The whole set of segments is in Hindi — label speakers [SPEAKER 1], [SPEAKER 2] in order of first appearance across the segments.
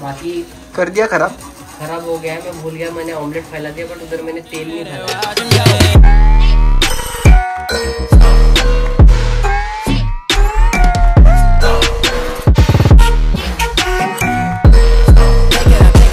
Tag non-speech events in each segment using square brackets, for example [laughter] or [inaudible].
[SPEAKER 1] बाकी
[SPEAKER 2] कर दिया खराब?
[SPEAKER 1] खराब हो गया है मैं भूल गया मैंने ऑमलेट फैला दिया बट उधर मैंने तेल नहीं फैलाया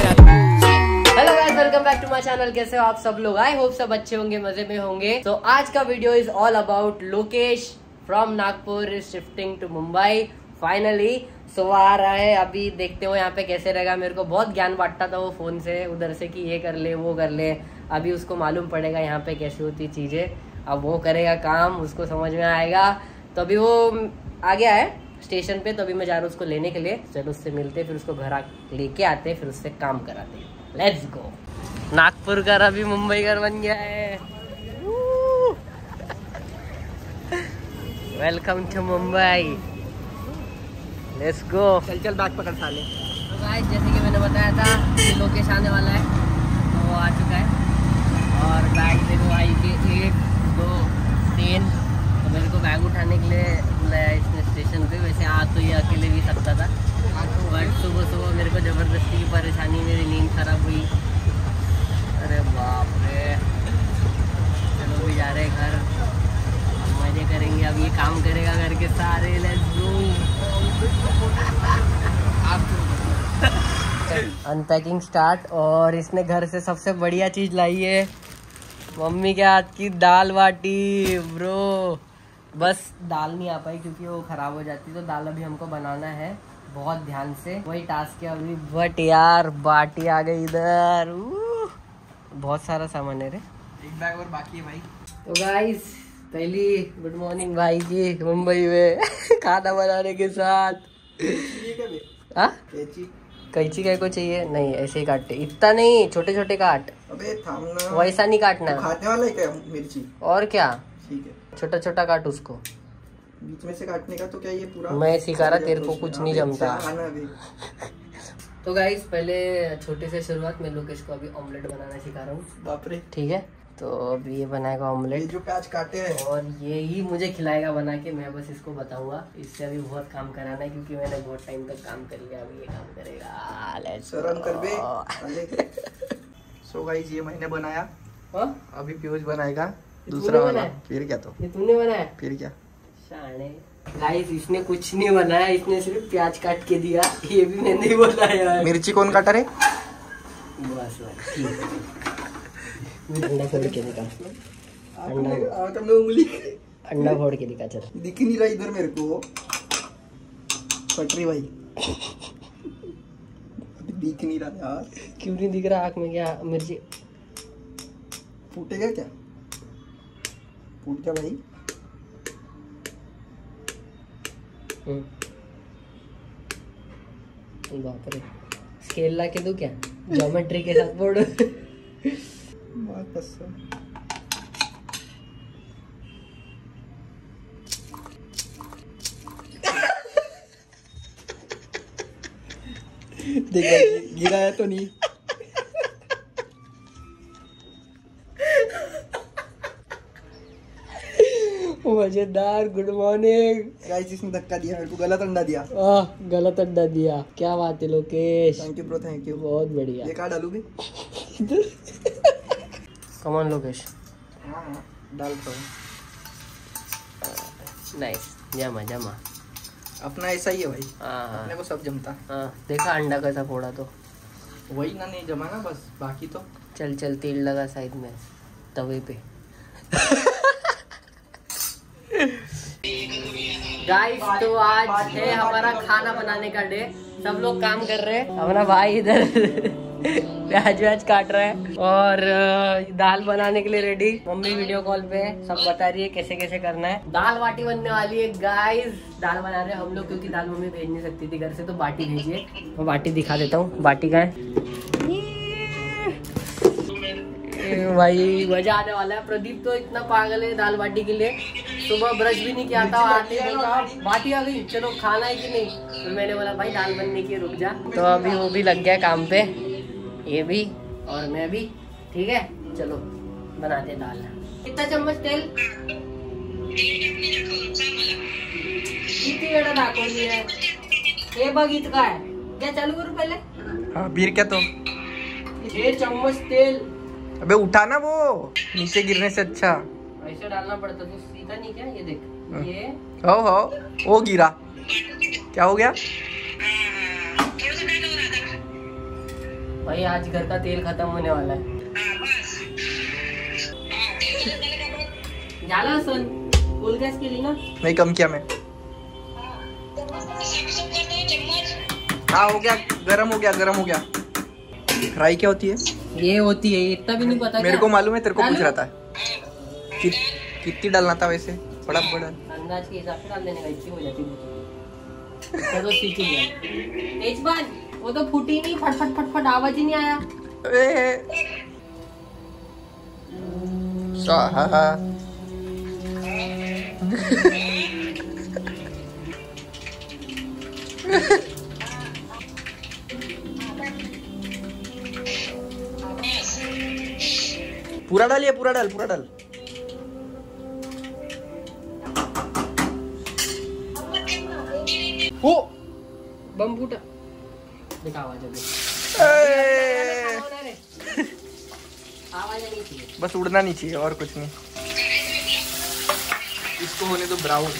[SPEAKER 1] hello guys welcome back to my channel कैसे हो आप सब लोग? आई होप सब अच्छे होंगे मज़े में होंगे। तो so, आज का video is all about Lokesh from Nagpur is shifting to Mumbai finally so आ रहा है। अभी देखते हो यहाँ पे कैसे रहेगा। मेरे को बहुत ज्ञान बांटता था वो फ़ोन से, उधर से कि ये कर ले, वो कर ले। अभी उसको मालूम पड़ेगा यहाँ पे कैसी होती चीज़ें। अब वो करेगा काम, उसको समझ में आएगा। तो अभी वो आ गया है स्टेशन पे तो अभी मैं जा रहा हूँ उसको लेने के लिए। चलो उससे मिलते, फिर उसको घर लेके आते, फिर उससे काम कराते लेट्स गो नागपुर का अभी मुंबई घर बन गया है। Welcome to Mumbai let's go
[SPEAKER 2] चल चल बैग पकड़ साले।
[SPEAKER 1] तो गाइस जैसे कि मैंने बताया था कि लोकेश आने वाला है। तो वो आ चुका है। और बैग देखो आई के एक दो तीन। तो मेरे को बैग उठाने के लिए बुलाया इसने स्टेशन पे वैसे आ तो ये अकेले भी सकता था। बट सुबह सुबह मेरे को ज़बरदस्ती की परेशानी मेरी नींद खराब हुई। अरे बाप रे। चलो भी जा रहे हैं घर। मज़े करेंगे। अब ये काम करेगा घर के सारे। लेट्स अनपैकिंग स्टार्ट और इसने घर से सबसे बढ़िया चीज़ लाई है। मम्मी के हाथ की दाल बाटी ब्रो। बस दाल नहीं आ पाई क्योंकि वो खराब हो जाती तो दाल अभी हमको बनाना है बहुत ध्यान से। वही टास्क है अभी। बट यार बाटी आ गई इधर। बहुत सारा सामान है रे।
[SPEAKER 2] एक बैग और बाकी है भाई।
[SPEAKER 1] तो गाइस पहली गुड मॉर्निंग भाई जी मुंबई में खाना बनाने के साथ। हाँ?
[SPEAKER 2] कैची?
[SPEAKER 1] कैंची काय को चाहिए? नहीं ऐसे ही काटते। इतना नहीं छोटे छोटे काट।
[SPEAKER 2] अबे थाम ना
[SPEAKER 1] वैसा नहीं काटना।
[SPEAKER 2] तू खाने वाला है क्या मिर्ची?
[SPEAKER 1] और क्या?
[SPEAKER 2] ठीक है।
[SPEAKER 1] छोटा छोटा काट उसको।
[SPEAKER 2] बीच में से काटने का तो क्या ये पूरा?
[SPEAKER 1] मैं सिखा रहा, तेरे को कुछ नहीं जमता।
[SPEAKER 2] अभी [laughs]
[SPEAKER 1] तो गाइस पहले छोटे से शुरुआत में लोकेश को अभी ऑमलेट बनाना सिखा रहा हूँ।
[SPEAKER 2] बाप रे।
[SPEAKER 1] ठीक है? तो अभी ये बनाएगा ऑमलेट
[SPEAKER 2] जो प्याज काटे हैं।
[SPEAKER 1] और ये ही मुझे खिलाएगा बना के मैं बस इसको बताऊँगा। इससे अभी बहुत काम कराना है क्योंकि मैंने बहुत टाइम तक काम कर लिया अभी ये काम करेगा।
[SPEAKER 2] कर सो गाइस ये मैंने बनाया।
[SPEAKER 1] हाँ?
[SPEAKER 2] अभी पीयूष बनाएगा दूसरा वाला। फिर क्या तो?
[SPEAKER 1] ये तूने बनाया?
[SPEAKER 2] फिर क्या?
[SPEAKER 1] शाने गाइस इसने कुछ नहीं बनाया इसने सिर्फ़ प्याज काट के दिया। ये भी मैंने ही बनाया है।
[SPEAKER 2] मिर्ची कौन काटा रे?
[SPEAKER 1] बस बस। अंडा फोड़ के दिखा
[SPEAKER 2] में उंगली
[SPEAKER 1] अंडा फोड़ के दिखा चल
[SPEAKER 2] दिख नहीं रहा इधर मेरे को पटरी भाई दिख नहीं रहा यार
[SPEAKER 1] क्यों नहीं दिख रहा आँख में क्या मिर्ची
[SPEAKER 2] फूटेगा क्या फूट जा भाई
[SPEAKER 1] हम्म। बाप रे स्केल ला के दो क्या ज्योमेट्री के साथ फोड़
[SPEAKER 2] देख गिराया तो नहीं।
[SPEAKER 1] मज़ेदार गुड मॉर्निंग
[SPEAKER 2] गाइस इसने धक्का दिया मेरे को गलत अंडा दिया।
[SPEAKER 1] आह गलत अंडा दिया। क्या बात है Lokesh.
[SPEAKER 2] Thank you bro thank you
[SPEAKER 1] बहुत बढ़िया।
[SPEAKER 2] ये कहा डालू भी? [laughs]
[SPEAKER 1] कमान लोकेश
[SPEAKER 2] डाल तो
[SPEAKER 1] नाइस जमा जमा
[SPEAKER 2] अपना ऐसा ही है भाई।
[SPEAKER 1] हाँ हाँ।
[SPEAKER 2] अपने को सब जमता।
[SPEAKER 1] हाँ देखा अंडा कैसा फोड़ा तो?
[SPEAKER 2] वही ना नहीं जमा ना बस बाकी तो।
[SPEAKER 1] चल चल तेल लगा साइड में तवे पे। गाइस तो आज है हमारा खाना बनाने का डे सब लोग काम कर रहे हैं। हमारा भाई इधर। प्याज व्याज काट रहा है। और दाल बनाने के लिए रेडी मम्मी वीडियो कॉल पे सब बता रही है कैसे कैसे करना है। दाल बाटी बनने वाली है गाइस दाल बना रहे हम लोग, क्योंकि दाल मम्मी भेज नहीं सकती थी घर से तो बाटी भेजिए। मैं बाटी दिखा देता हूँ, बाटी का है। भाई, मज़ा आने वाला है। प्रदीप तो इतना पागल है दाल बाटी के लिए। सुबह ब्रश भी नहीं किया था, आते ही बाटी आ गई। चलो, खाना है कि नहीं? तो मैंने बोला, भाई, दाल बनने की रुक जा। तो अभी वो भी लग गया काम पे। ये भी और मैं भी ठीक है? चलो बनाते दाल। कितना चम्मच तेल? वेळा दाखवली आहे हे? क्या चालू करूँ पहले?
[SPEAKER 2] हाँ फिर क्या तो?
[SPEAKER 1] छह चम्मच तेल।
[SPEAKER 2] अबे उठा ना वो। नीचे गिरने से अच्छा।
[SPEAKER 1] ऐसे डालना पड़ता तो सीधा नहीं क्या? ये देख।
[SPEAKER 2] हाँ।
[SPEAKER 1] ये।
[SPEAKER 2] हो हो वो गिरा। क्या हो गया?
[SPEAKER 1] भाई आज घर का तेल खत्म होने वाला है। झाला सन फुल गैस केली ना।
[SPEAKER 2] नहीं कम किया मैं। हाँ हो गया गरम हो गया गरम हो गया। फ्राई क्या होती है?
[SPEAKER 1] ये होती है इतना भी नहीं पता
[SPEAKER 2] मेरे को मालूम है तेरे को पूछ रहा था। कि, कितनी डालना था वैसे? बड़ा बड़ा।
[SPEAKER 1] अंदाज के हिसाब से डाल देने का इतनी हो जाती है। तो तेजपान वो तो फूटी नहीं फट फट फट फट आवाज़ ही नहीं आया।
[SPEAKER 2] पूरा डालिए पूरा डाल पूरा डाल। ओ
[SPEAKER 1] बम
[SPEAKER 2] बस उड़ना नहीं चाहिए और कुछ नहीं। इसको होने दो ब्राउन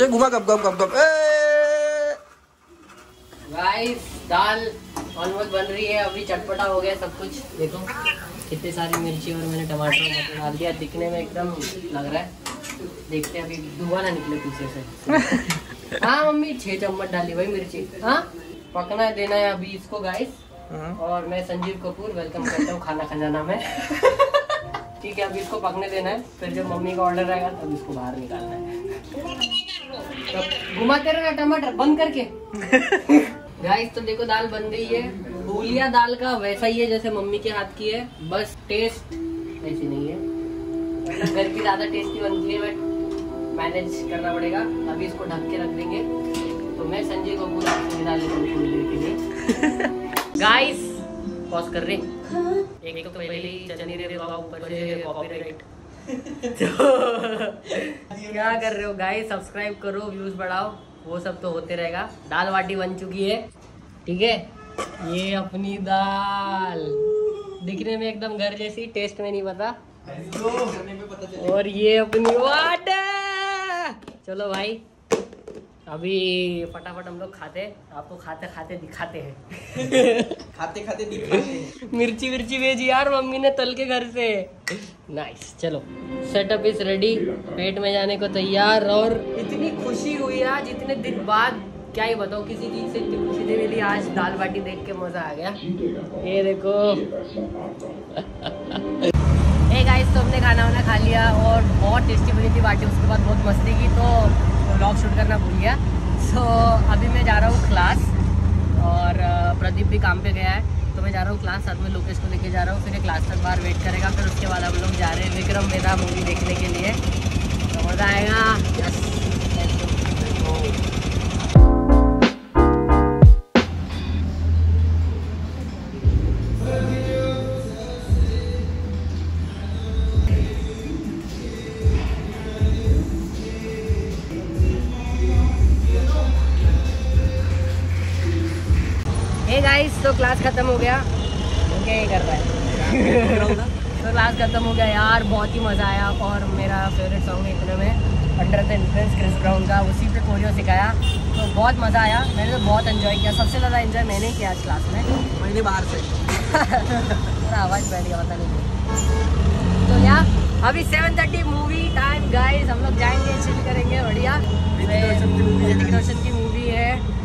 [SPEAKER 2] ये घुमा कब कब कब कब
[SPEAKER 1] गाइस दाल ऑलमोस्ट बन रही है अभी चटपटा हो गया सब कुछ। देखो कितने सारी मिर्ची और मैंने टमाटर और डाल दिया। दिखने में एकदम लग रहा है। देखते हैं अभी धुआँ ना निकले पीछे से। [laughs] हाँ मम्मी छह चम्मच डाली भाई मिर्ची हाँ पकना देना है अभी इसको गाइस
[SPEAKER 2] हम्म,
[SPEAKER 1] और मैं संजीव कपूर वेलकम करता हूँ खाना खजाना में। ठीक है अभी इसको पकने देना है। फिर जब मम्मी का ऑर्डर आएगा तब इसको बाहर निकालना है। घुमाते रहना टमाटर बंद करके। गाइस तो देखो दाल बन गई है। भूलिया दाल का वैसा ही है जैसे मम्मी के हाथ की है। बस टेस्ट ऐसी नहीं है। घर की ज़्यादा टेस्टी बनती है बट मैनेज करना पड़ेगा अभी इसको ढक के रख देंगे। तो मैं संजय कपूर आपको विदा लेता हूँ थोड़ी देर के लिए गाइस पॉज कर रहे एक एक तो पहले ही चल नहीं रहे बाबा ऊपर से कॉपीराइट [laughs] [laughs] क्या कर रहे हो गाइस सब्सक्राइब करो व्यूज़ बढ़ाओ। वो सब तो होते रहेगा। दाल बाटी बन चुकी है। ठीक है? ये अपनी दाल। दिखने में एकदम घर जैसी टेस्ट में नहीं पता। और ये अपनी वाटर चलो भाई अभी फटाफट हम लोग खाते आपको खाते खाते दिखाते हैं। [laughs]
[SPEAKER 2] खाते खाते दिखाते [laughs]
[SPEAKER 1] मिर्ची विर्ची भेजी यार मम्मी ने तल के घर से। नाइस चलो। सेटअप इज़ रेडी पेट में जाने को तैयार और इतनी खुशी हुई आज इतने दिन बाद। क्या ही बताओ किसी चीज़ से इतनी खुशी नहीं मिली। आज दाल बाटी देख के मज़ा आ गया। ये देखो। [laughs] हे गाइस तो हमने खाना वाना खा लिया और बहुत टेस्टी बनी थी बाटी उसके बाद बहुत मस्ती की तो व्लॉग शूट करना भूल गया। सो so, अभी मैं जा रहा हूँ क्लास और प्रदीप भी काम पे गया है। तो मैं जा रहा हूँ क्लास साथ में लोकेश को लेके जा रहा हूँ। फिर क्लास तक बाहर वेट करेगा। फिर उसके बाद हम लोग जा रहे हैं विक्रम वेदा मूवी देखने के लिए। तो मज़ा आएगा। क्लास खत्म हो गया। क्या ये कर रहा है? [laughs] तो क्लास खत्म हो गया यार बहुत ही मज़ा आया और मेरा फेवरेट सॉन्ग है इतने में under the influence Chris Brown का उसी पे कोरियो सिखाया। तो बहुत मज़ा आया मैंने तो बहुत एंजॉय किया। सबसे ज़्यादा एंजॉय मैंने किया आज क्लास में।
[SPEAKER 2] मैंने बाहर से।
[SPEAKER 1] पूरा आवाज़ बैठ गया पता नहीं। तो या अभी 7:30 मूवी टाइम गाइस हम लोग जाएँगे चिल करेंगे बढ़िया।
[SPEAKER 2] ऋतिक रोशन की है।
[SPEAKER 1] मूवी है।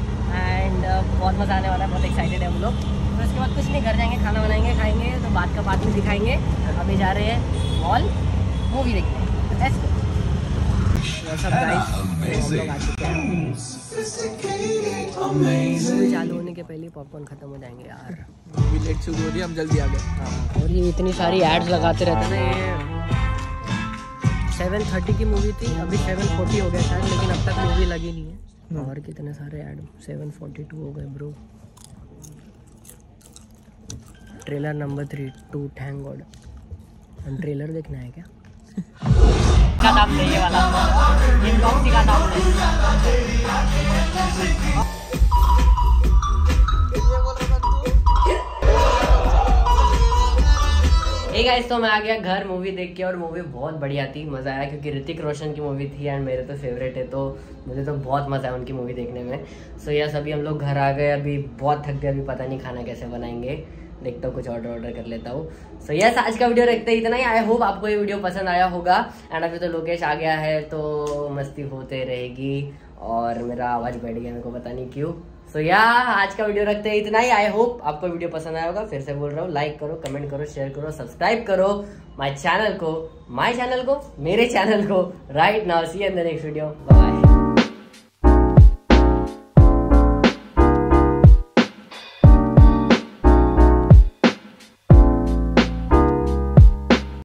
[SPEAKER 1] बहुत मज़ा आने वाला है बहुत एक्साइटेड है हम लोग। तो उसके बाद कुछ नहीं घर जाएँगे खाना बनाएँगे खाएँगे तो बात का बात में दिखाएँगे। अभी जा रहे हैं मॉल मूवी देखने। हैं चालू होने के पहले पॉपकॉर्न खत्म हो जाएँगे यार।
[SPEAKER 2] मूवी लेट शुरू हो रही है हम जल्दी आ गए।
[SPEAKER 1] हाँ, और ये इतनी सारी एड्स लगाते रहते ये सेवन थर्टी की मूवी थी अभी सेवन फोर्टी हो गया शायद लेकिन अब तक मूवी लगी नहीं है। और कितने सारे ऐड? सेवन फोर्टी टू हो गए bro trailer number three two thank God हम ट्रेलर देखना है क्या? का नाम नहीं ये वाला। का नाम नहीं एक गाइस तो मैं आ गया घर मूवी देख के और मूवी बहुत बढ़िया थी मज़ा आया क्योंकि ऋतिक रोशन की मूवी थी एंड मेरे तो फेवरेट है तो मुझे तो बहुत मज़ा आया उनकी मूवी देखने में। सो so, यस अभी हम लोग घर आ गए अभी बहुत थक गए अभी पता नहीं खाना कैसे बनाएँगे। देखता हूँ कुछ ऑर्डर ऑर्डर कर लेता हूँ। सो यस आज का वीडियो रखते इतना ही। आई होप आपको ये वीडियो पसंद आया होगा। एंड अभी तो लोकेश आ गया है तो मस्ती होते रहेगी। और मेरा आवाज़ बैठ गया मेरे को पता नहीं क्यों। सो so, या आज का वीडियो रखते हैं इतना ही. आई होप आपको वीडियो पसंद आया होगा. फिर से बोल रहा हूँ लाइक करो कमेंट करो शेयर करो सब्सक्राइब करो माई चैनल को माई चैनल को मेरे चैनल को right now see in the next video bye